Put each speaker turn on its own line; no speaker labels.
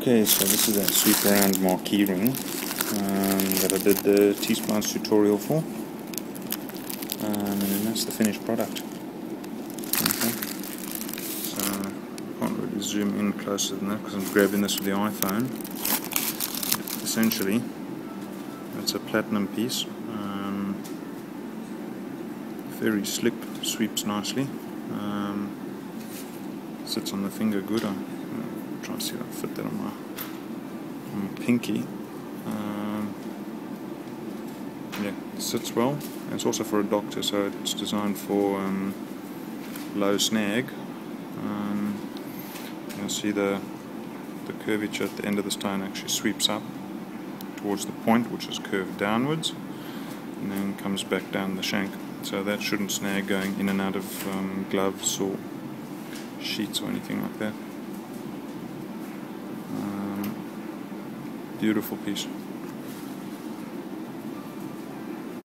Okay, so this is a sweep around marquise ring um, that I did the T-splines tutorial for. Um, and that's the finished product. Okay. So I can't really zoom in closer than that because I'm grabbing this with the iPhone. Essentially, it's a platinum piece. Um, very slick, sweeps nicely. Um, sits on the finger good. I, try and see if I can fit that on my, on my pinky. Um, yeah, it sits well. And it's also for a doctor, so it's designed for um, low snag. Um, you'll see the the curvature at the end of the stone actually sweeps up towards the point, which is curved downwards, and then comes back down the shank. So that shouldn't snag going in and out of um, gloves or sheets or anything like that. Beautiful piece.